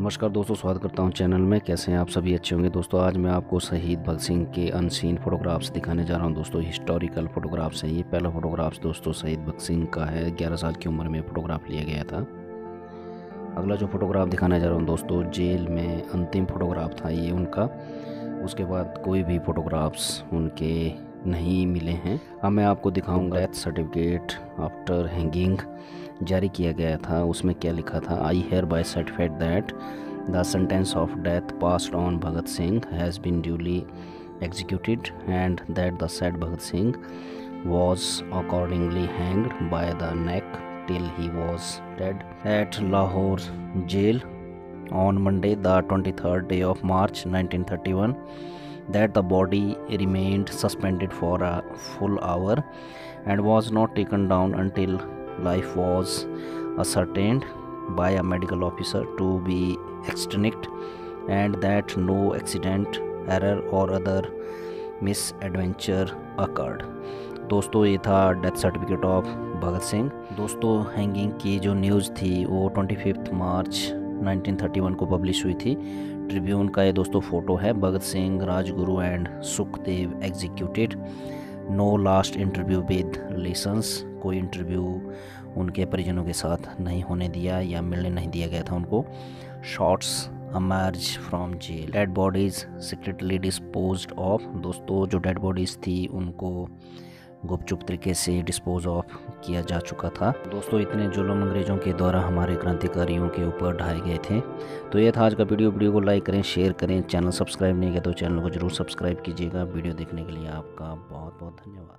नमस्कार दोस्तों, स्वागत करता हूँ चैनल में। कैसे हैं आप सभी? अच्छे होंगे। दोस्तों, आज मैं आपको शहीद भगत सिंह के अनसीन फोटोग्राफ्स दिखाने जा रहा हूँ। दोस्तों, हिस्टोरिकल फोटोग्राफ्स हैं। ये पहला फोटोग्राफ्स दोस्तों शहीद भगत सिंह का है। 11 साल की उम्र में फ़ोटोग्राफ लिया गया था। अगला जो फोटोग्राफ दिखाने जा रहा हूँ दोस्तों, जेल में अंतिम फोटोग्राफ था ये उनका। उसके बाद कोई भी फ़ोटोग्राफ्स उनके नहीं मिले हैं। अब मैं आपको दिखाऊँगा। डेथ सर्टिफिकेट आफ्टर हैंगिंग जारी किया गया था। उसमें क्या लिखा था? I hereby certified that the sentence of death passed on Bhagat Singh has been duly executed and that the said Bhagat Singh was accordingly hanged by the neck till he was dead at Lahore jail on Monday, the 23rd day of March 1931 that the body remained suspended for a full hour and was not taken down until life was ascertained by a medical officer to be extinct and that no accident, error or other misadventure occurred. दोस्तों ये था death certificate of Bhagat Singh दोस्तों hanging की जो news थी वो twenty fifth March 1931 को publish हुई थी। ट्रिब्यून का ये दोस्तों फ़ोटो है, Bhagat Singh, Rajguru and Sukhdev executed. No last interview with lessons कोई इंटरव्यू उनके परिजनों के साथ नहीं होने दिया या मिलने नहीं दिया गया था उनको। Shots emerge from jail. Dead bodies secretly dispose of. दोस्तों, जो डेड बॉडीज़ थी, उनको गुपचुप तरीके से डिस्पोज ऑफ़ किया जा चुका था। दोस्तों, इतने जुलम अंग्रेज़ों के द्वारा हमारे क्रांतिकारियों के ऊपर ढाए गए थे। तो ये था आज का वीडियो वीडियो को लाइक करें शेयर करें चैनल सब्सक्राइब नहीं किया तो चैनल को ज़रूर सब्सक्राइब कीजिएगा। वीडियो देखने के लिए आपका बहुत बहुत धन्यवाद।